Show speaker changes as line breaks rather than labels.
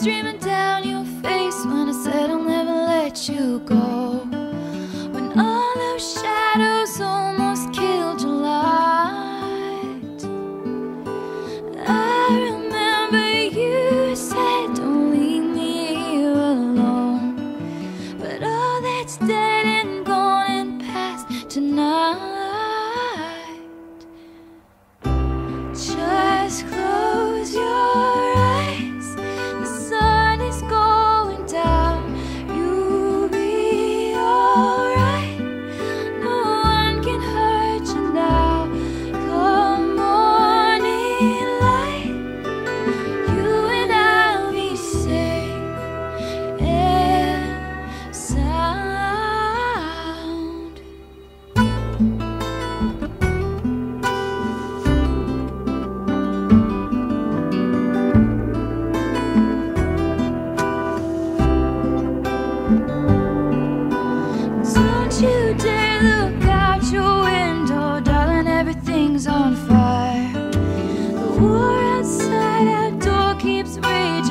streaming down your face when I said I'll never let you go. When all those shadows on look out your window, darling, everything's on fire. The war outside our door keeps raging.